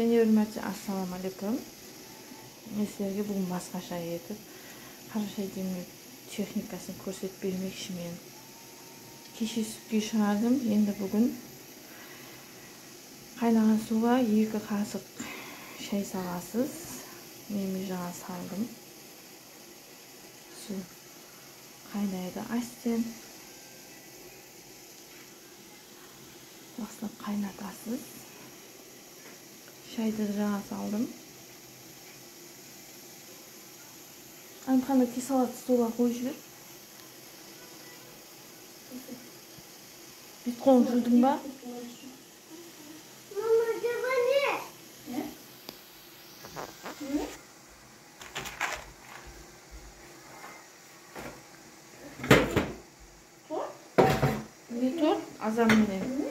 және өрмәтші ассалам алейкум мен сіздерге бүгін басқаша етіп қараша демеу техникасын көрсетіп мен кеше сүтке шығардым енді бүгін қайнаған суға екі қасық шай саласыз мен жаңа салдым су қайнайды астен жақсылап қайнатасыз Şeyleri azaldım. Amkanda ki suga koyup ver. Bir konuşurdum ben. Mama acaba ne? Ne? Ne? Tor? Ne tor? Azam ne?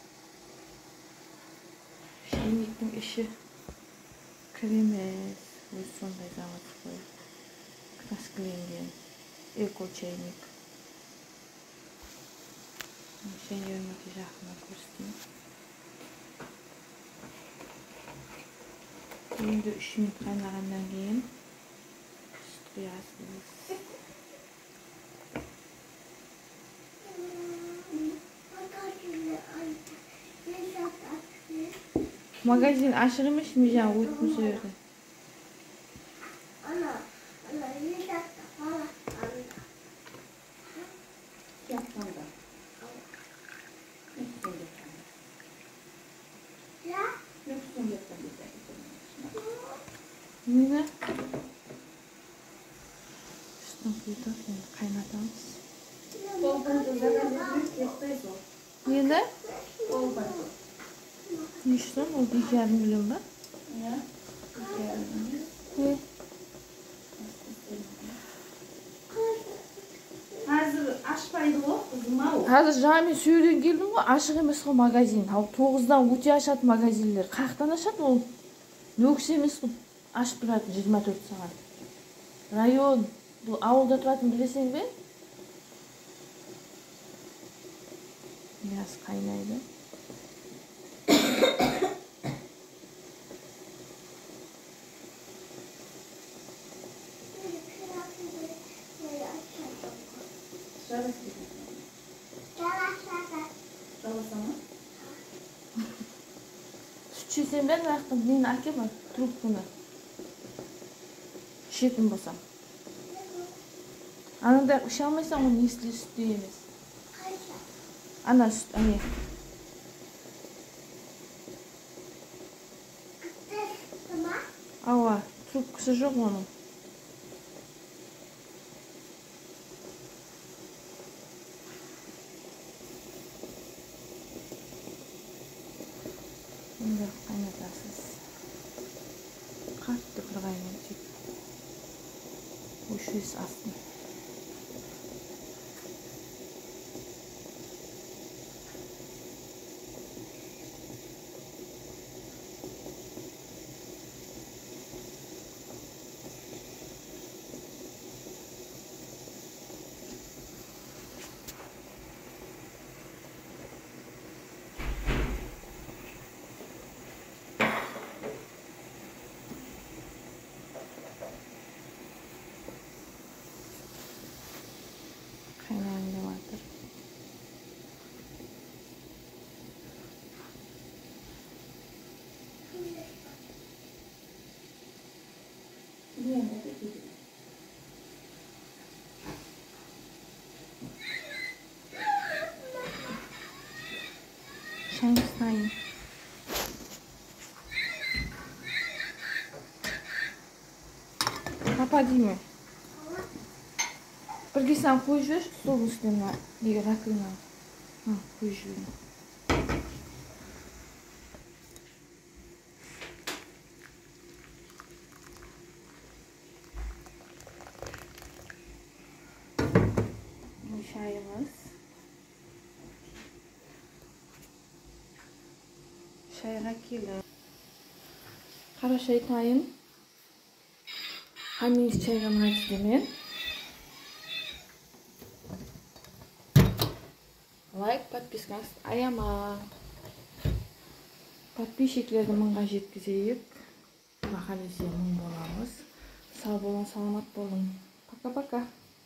клиниктің іші кір емес өзі сондай завод қой краскіленген эко чайник шенеуін жақынан жақыннан көрсетейін енді үш минут қайнағаннан кейін сүт құясыз магазин ашық емес мен жаңа өттім сол жерде мені енді Не что, но я не люблю. қазір жаңамен сөйлеуден келдім ғой ашық емес қой магазин ал тоғыздан өте ашады магазиндер қай жақтан ашады ол нөкіс емес қой ашып тұратын жиырма төрт сағат район бұл ауылда тұратын білесің бе газ қайнайды сүт шешсем бе ана жақтан нені әкел ана трубканы ішетін болсам анандай іше алмайсың ғой несілі сүттей емес ана сүт әне ауа трубкасы жоқ оның Енді қайнатасыз. Қатты қырғаймен сөйтіп. Өшіс астын. rapadinho. Porque são cujas solucionar. Dirá que não. Não, cujo. Çayımız. Çayına kilim. Kara şeytayın. Haben die ceremony лайк подпискаңызды аяма подписчиктерді мыңға жеткізейік мақалесе мың боламыз сау болың саламат болың пока пока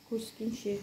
көріскенше